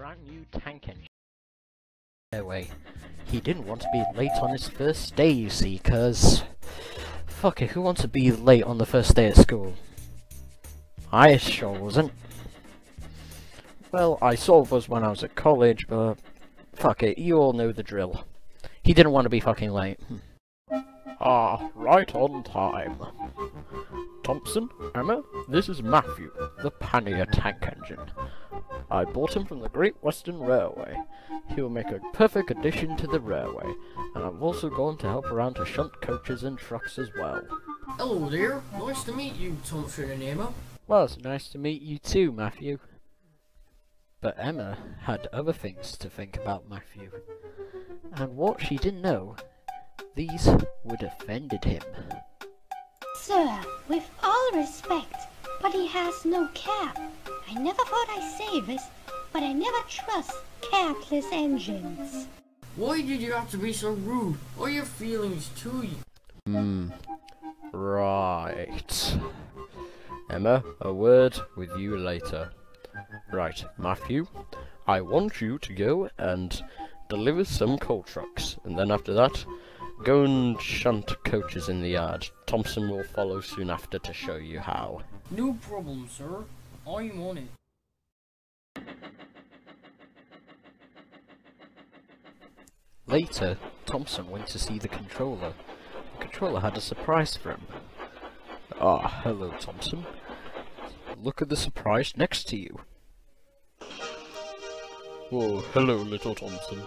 brand new tank engine. Anyway, he didn't want to be late on his first day, you see, cause... Fuck it, who wants to be late on the first day at school? I sure wasn't. Well, I sort of was when I was at college, but... Fuck it, you all know the drill. He didn't want to be fucking late. Ah, right on time. Thompson, Emma, this is Matthew, the pannier tank engine. I bought him from the Great Western Railway. He will make a perfect addition to the railway, and I'm also going to help around to shunt coaches and trucks as well. Hello there, nice to meet you, Thompson and Emma. Well, it's nice to meet you too, Matthew. But Emma had other things to think about Matthew. And what she didn't know, these would offended him. Sir, with all respect, but he has no cap. I never thought I'd say this, but I never trust capless engines. Why did you have to be so rude? What are your feelings to you? Hmm. Right. Emma, a word with you later. Right, Matthew, I want you to go and deliver some coal trucks, and then after that, go and shunt coaches in the yard. Thompson will follow soon after to show you how. No problem, sir. I'm on it. Later, Thompson went to see the controller. The controller had a surprise for him. Ah, hello, Thompson. Look at the surprise next to you. Oh, hello, little Thompson.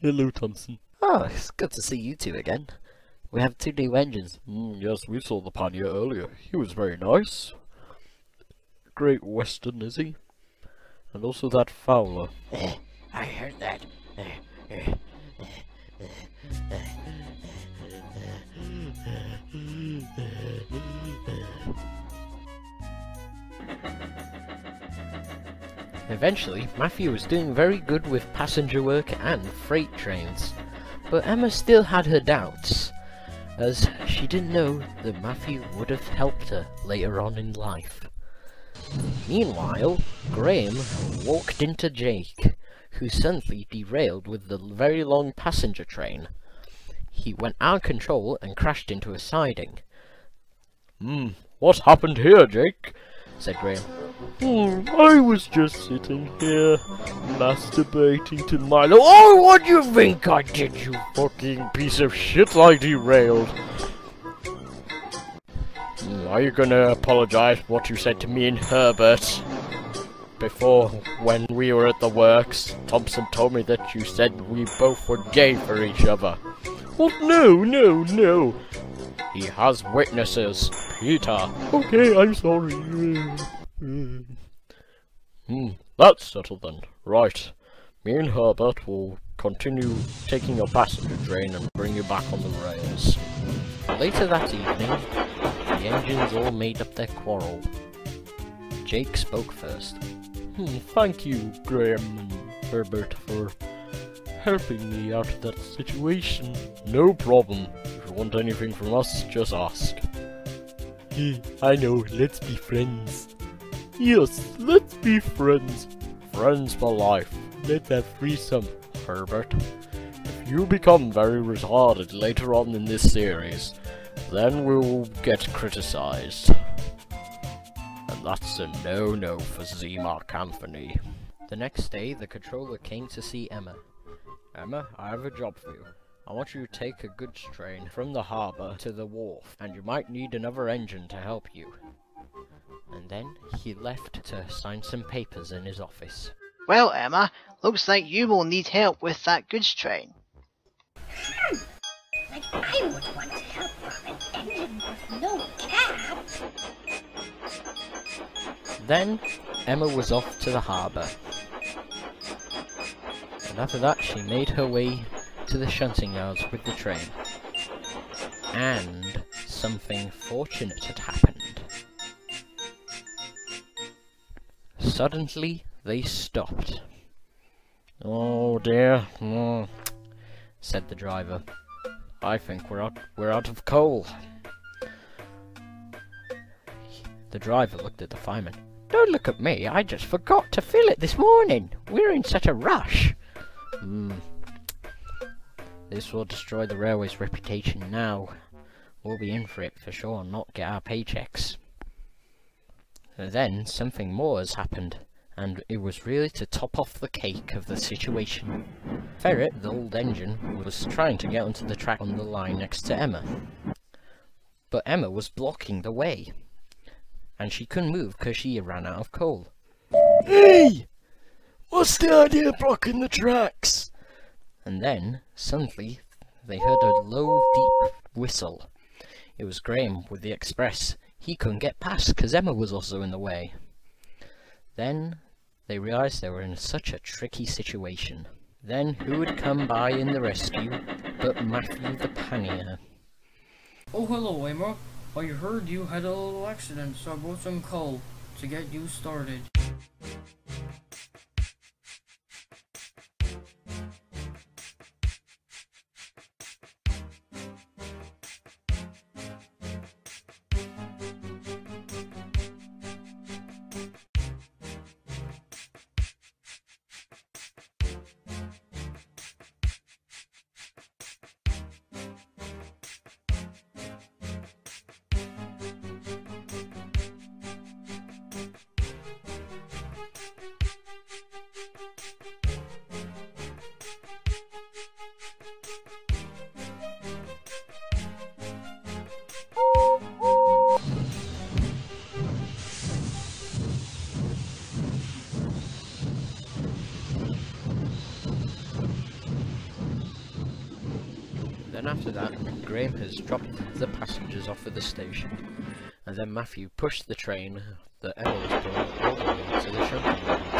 hello, Thompson. Oh, it's good to see you two again. We have two new engines. Mm, yes, we saw the Pannier earlier. He was very nice. Great Western, is he? And also that Fowler. I heard that. Eventually, Matthew was doing very good with passenger work and freight trains. But Emma still had her doubts, as she didn't know that Matthew would have helped her later on in life. Meanwhile, Graham walked into Jake, who suddenly derailed with the very long passenger train. He went out of control and crashed into a siding. Hmm, what happened here, Jake? said Graham. Hmm, I was just sitting here, masturbating to Milo. Oh, what do you think I did, you fucking piece of shit? I derailed. Are you gonna apologize for what you said to me and Herbert? Before, when we were at the works, Thompson told me that you said we both were gay for each other. What? No, no, no. He has witnesses, Peter. Okay, I'm sorry. Hmm, that's settled then. Right. Me and Herbert will continue taking your passenger train and bring you back on the rails. Later that evening, the engines all made up their quarrel. Jake spoke first. Hmm, thank you, Graham and Herbert, for helping me out of that situation. No problem. If you want anything from us, just ask. I know, let's be friends. Yes, let's be friends. Friends for life. Let's have threesome, Herbert. If you become very retarded later on in this series, then we'll get criticized. And that's a no-no for Z Mark Anthony. The next day, the controller came to see Emma. Emma, I have a job for you. I want you to take a goods train from the harbour to the wharf, and you might need another engine to help you. And then he left to sign some papers in his office. Well, Emma, looks like you will need help with that goods train. Like I would want no cap. Then Emma was off to the harbour. And after that she made her way to the shunting yards with the train. And something fortunate had happened. Suddenly they stopped. Oh dear, mm, said the driver. I think we're out we're out of coal. The driver looked at the fireman. Don't look at me, I just forgot to fill it this morning. We're in such a rush. Hmm. This will destroy the railway's reputation now. We'll be in for it for sure, and not get our paychecks. Then something more has happened, and it was really to top off the cake of the situation. Ferret, the old engine, was trying to get onto the track on the line next to Emma. But Emma was blocking the way, and she couldn't move because she ran out of coal. Hey! What's the idea of blocking the tracks? And then, suddenly, they heard a low, deep whistle. It was Graham with the express. He couldn't get past because Emma was also in the way. Then they realised they were in such a tricky situation. Then who would come by in the rescue but Matthew the Pannier? Oh, hello, Emma. I heard you had a little accident, so I brought some coal to get you started. Then after that, Graham has dropped the passengers off at the station, and then Matthew pushed the train that Emma was pulling all the way to the shunting.